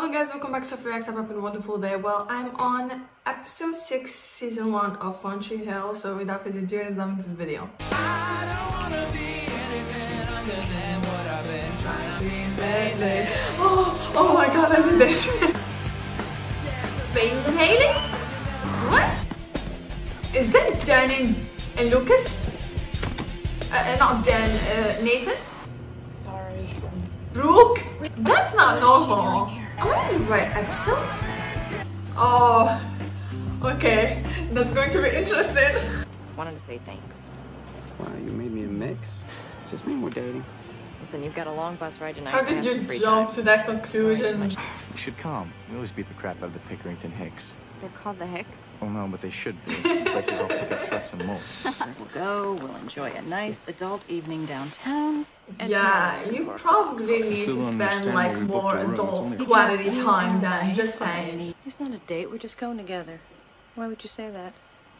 Hello guys, welcome back to SoFie Reacts. I hope a wonderful day. Well, I'm on episode 6, season 1 of One Tree Hill. So without further ado, let's dive into this video. Oh, oh my god, I did this. Bain and Haley? What? Is that Dan and, and Lucas? Uh, uh, not Dan, uh, Nathan? Sorry. Brooke? That's not normal. Am I in the right episode? Oh, okay. That's going to be interesting. Wanted to say thanks. Wow, you made me a mix. Does this mean we're dating? Listen, you've got a long bus ride tonight. How did you jump time. to that conclusion? too much. You should come. We always beat the crap out of the Pickerington Hicks. They're called the Hicks. Oh no, but they should be. Places all pick up trucks and more. We'll go. We'll enjoy a nice adult evening downtown. And Yeah, you probably need to spend like why we booked more a room. It's adult quality time are than just saying. It's not a date. We're just going together. Why would you say that?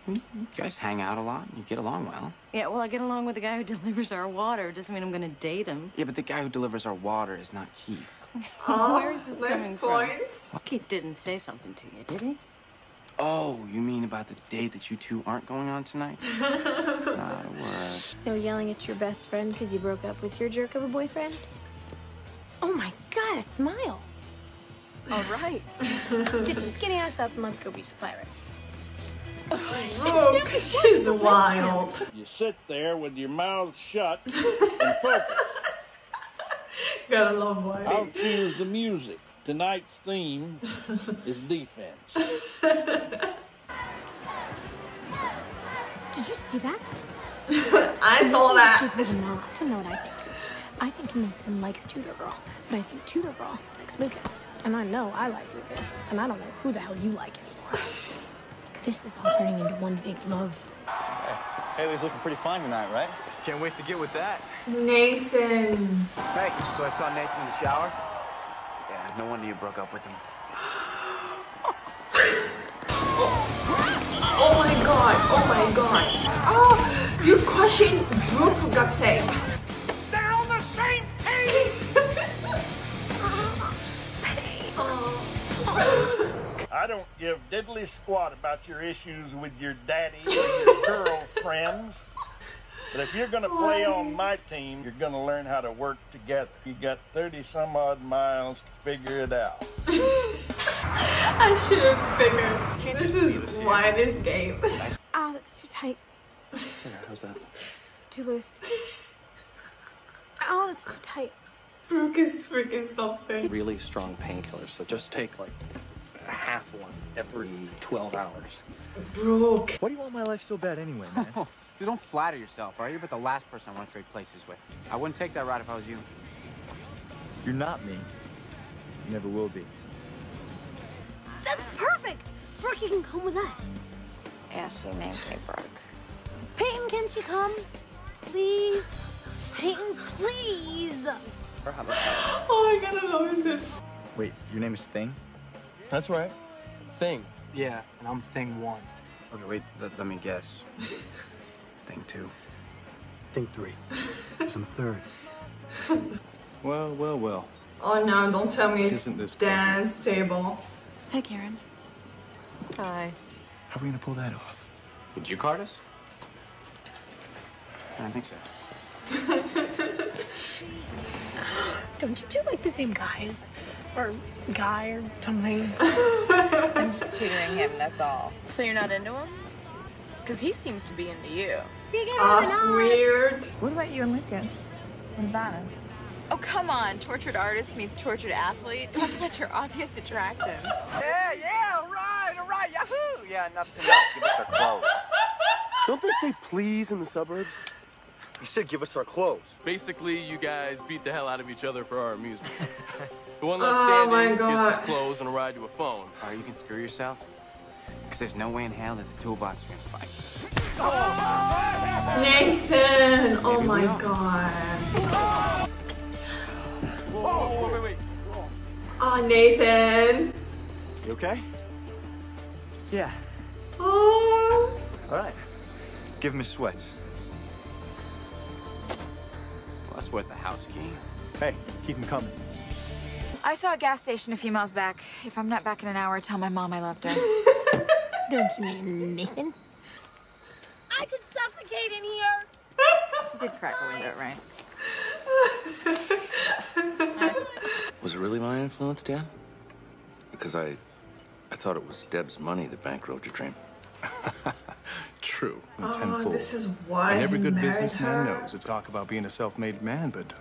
Hmm? You guys hang out a lot. You get along well. Yeah, well, I get along with the guy who delivers our water. Doesn't mean I'm gonna date him. Yeah, but the guy who delivers our water is not Keith. Oh, Where's this nice coming from? points. Keith didn't say something to you, did he? Oh, you mean about the date that you two aren't going on tonight? not a word. No yelling at your best friend because you broke up with your jerk of a boyfriend? Oh my god, a smile. All right. Get your skinny ass up and let's go beat the pirates. Oh, Brooke, she's wild. You sit there with your mouth shut and focus. Gotta love I'll Whitey. choose the music. Tonight's theme is defense. Did you see that? I saw that. People will not. Know what I think. I think Nathan likes Tutor Girl, but I think Tutor Girl likes Lucas. And I know I like Lucas, and I don't know who the hell you like anymore. This is all turning into one big love. Hey, Haley's looking pretty fine tonight, right? Can't wait to get with that. Nathan. Hey, so I saw Nathan in the shower. Yeah, no wonder you broke up with him. Oh my god. Oh my god. Oh, you're crushing Brooke for God's sake. They're on the same page! I don't give diddly squat about your issues with your daddy or your girlfriends. But if you're gonna play on my team, you're gonna learn how to work together. You got 30 some odd miles to figure it out. I should have figured. This is why this game. Oh, that's too tight. how's that? Too loose. Oh, that's too tight. Brooke is freaking something. Really strong painkillers, so just take like a half one every 12 hours. Brooke. Why do you want my life so bad anyway, man? Dude, don't flatter yourself, all right? You're about the last person I want to trade places with. I wouldn't take that ride if I was you. You're not me. You never will be. That's perfect! Brooke, you can come with us. Yeah, she named me Brooke. Peyton, can she come? Please? Peyton, please! Or how about? Oh my god, I love this. Wait, your name is Thing? That's right. Thing. Yeah, and I'm thing one. Okay, wait, let, let me guess. Thing two. Thing three. Some third. Well, well, well. Oh no, don't tell me it's Isn't this dance table. Hi, Karen. Hi. How are we gonna pull that off? Would you card us? I don't think so. Don't you two like the same guys? Or guy or something? I'm just tutoring him, that's all. So you're not into him? Because he seems to be into you. Ah, weird. What about you and Lucas? What about us? Oh, come on. Tortured artist meets tortured athlete. Talk about your obvious attractions. Yeah, yeah, all right, all right, yahoo! Yeah, enough's enough. Give us our clothes. Don't they say please in the suburbs? He said give us our clothes. Basically, you guys beat the hell out of each other for our amusement. the one oh left Oh my standing God. gets his clothes and a ride to a phone. Or you can screw yourself. Because there's no way in hell that the two of us are gonna fight. Nathan! Oh Maybe my we are. god. Oh, wait, wait, wait. Oh, Nathan. You okay? Yeah. Oh. All right. Give him his sweats. That's worth a house key. Hey, keep him coming. I saw a gas station a few miles back. If I'm not back in an hour, tell my mom I loved her. Don't you mean Nathan? I could suffocate in here. You did crack a window, right? Was it really my influence, Dan? Because I, I thought it was Deb's money that bankrolled your dream. True. and Oh, tenfold. this is why And every good businessman knows it's talk about being a self-made man, but uh,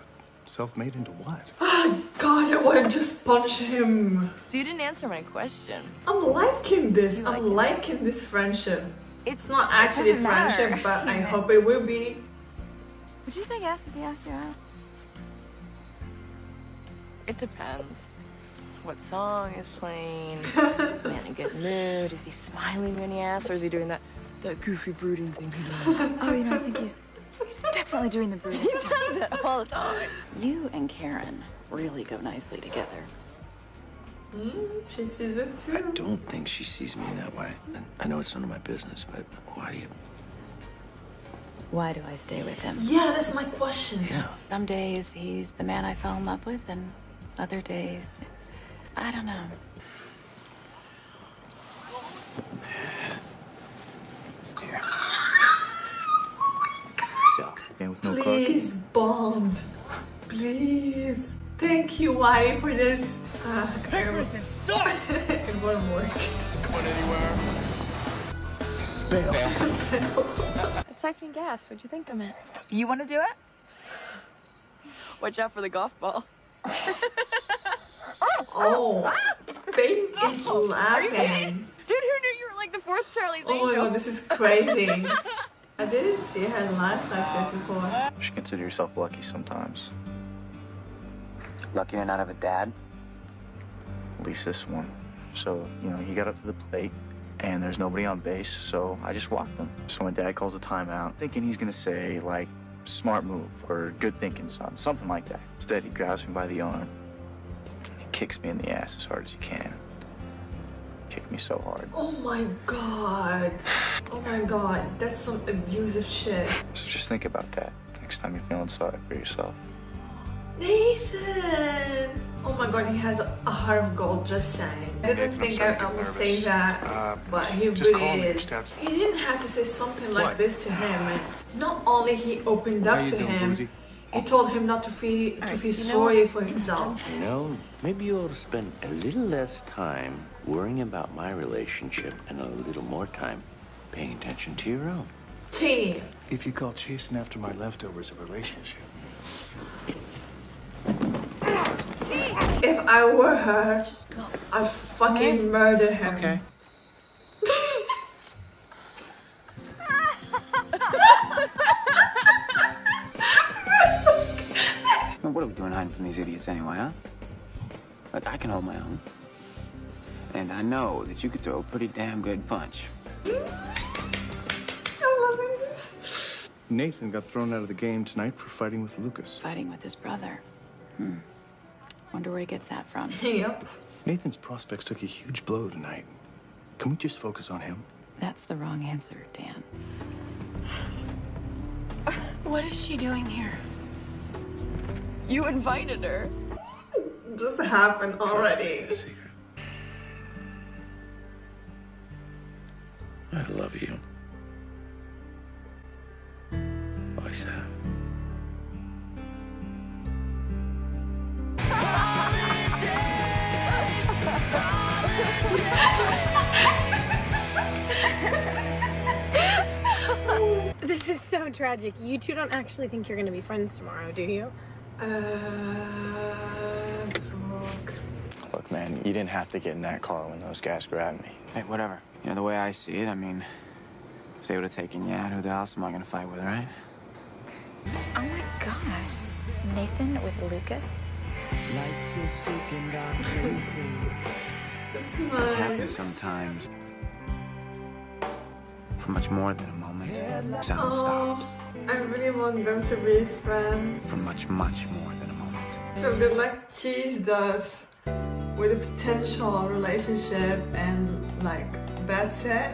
self-made into what? Oh God, I want to just punch him. So you didn't answer my question. I'm liking this. Like I'm it? liking this friendship. It's not it actually doesn't matter. friendship, but I hope it will be. Would you say yes if he asked you out? It depends. What song is playing? Man in a good mood? Is he smiling when he asks, or is he doing that that goofy brooding thing he does? Oh, you know, I think he's He's definitely doing the brooding. he does it all the time. You and Karen really go nicely together. Mm, she sees it too. I don't think she sees me that way. And I know it's none of my business, but why do you? Why do I stay with him? Yeah, that's my question. Yeah. Some days he's the man I fell in love with, and other days, I don't know. So, with no car Please, Bond. Please. Thank you, wife, for this. Uh, Everything sucks. it won't work. Going anywhere? Siphoning gas. What'd you think of it? You want to do it? Watch out for the golf ball. Oh, Faith is Are you laughing. Dude, who knew you were like the fourth Charlie's Oh my Angel? god, this is crazy. I didn't see her in life like this before. You should consider yourself lucky sometimes. Lucky to not have a dad? At least this one. So, you know, he got up to the plate, and there's nobody on base, so I just walked him. So my dad calls a timeout, thinking he's gonna say, like, smart move, or good thinking, son, something like that. Instead, he grabs me by the arm, and he kicks me in the ass as hard as he can. Kicked me so hard. Oh my god. Oh my god, that's some abusive shit. So just think about that next time you're feeling sorry for yourself. Nathan! Oh my god, he has a a heart of gold, just saying. I didn't I'm think I, I would say that, Uh, but he just call really me, is. He didn't have to say something like What? this to him. And not only he opened How up to doing, him, Boozy? he told him not to feel to right, feel you know sorry for himself. You know, maybe you ought to spend a little less time worrying about my relationship and a little more time paying attention to your own. Teeny. If you call chasing after my leftovers a relationship, If I were her, I'd fucking murder him. Okay. What are we doing hiding from these idiots anyway, huh? Look, I can hold my own. And I know that you could throw a pretty damn good punch. I'm loving this. Nathan got thrown out of the game tonight for fighting with Lucas. Fighting with his brother. Hmm. Wonder where he gets that from. Yep. Nathan's prospects took a huge blow tonight. Can we just focus on him? That's the wrong answer, Dan. What is she doing here? You invited her. Just happened already. Secret. I love you. So tragic. You two don't actually think you're gonna be friends tomorrow, do you? Uh, Brooke. Look, man, you didn't have to get in that car when those guys grabbed me. Hey, whatever. You know, the way I see it, I mean, if they would have taken you out, who the else am I gonna fight with, right? Oh my gosh. Nathan with Lucas? It's This happens sometimes. For much more than a moment. Sound stopped. I really want them to be friends. For much, much more than a moment. So good like Cheese does with a potential relationship and like that's it.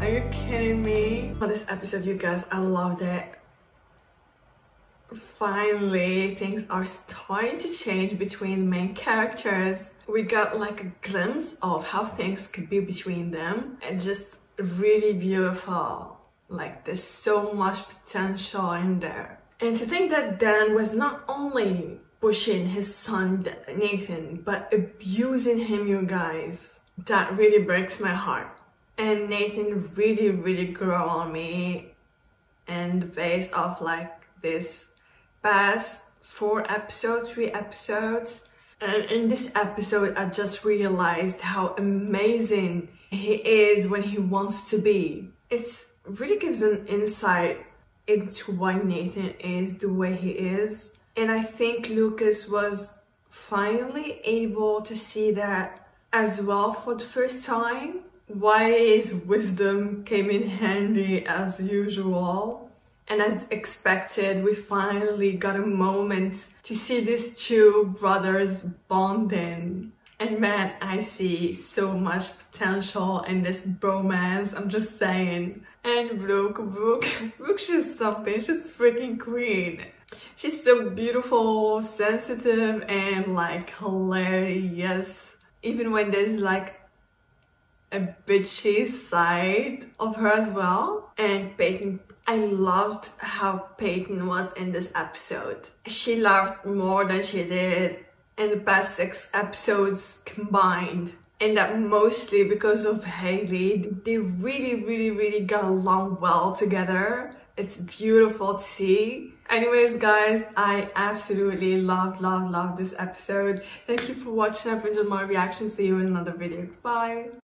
Are you kidding me? For this episode, you guys, I loved it. finally things are starting to change between main characters. We got like a glimpse of how things could be between them and just really beautiful. Like there's so much potential in there. And to think that Dan was not only pushing his son Nathan, but abusing him, you guys, that really breaks my heart. And Nathan really, really grew on me and based off like this past four episodes, three episodes. And in this episode, I just realized how amazing he is when he wants to be. It really gives an insight into why Nathan is the way he is. And I think Lucas was finally able to see that as well for the first time. Why his wisdom came in handy as usual. And as expected, we finally got a moment to see these two brothers bonding. And man, I see so much potential in this bromance, I'm just saying. And Brooke, Brooke, Brooke, she's something, she's freaking queen. She's so beautiful, sensitive, and like hilarious. Even when there's like a bitchy side of her as well. And Peyton, I loved how Peyton was in this episode. She laughed more than she did in the past six episodes combined. And that mostly because of Haley. They really, really, really got along well together. It's beautiful to see. Anyways, guys, I absolutely love, love, love this episode. Thank you for watching. I've enjoyed my reaction. See you in another video. Bye.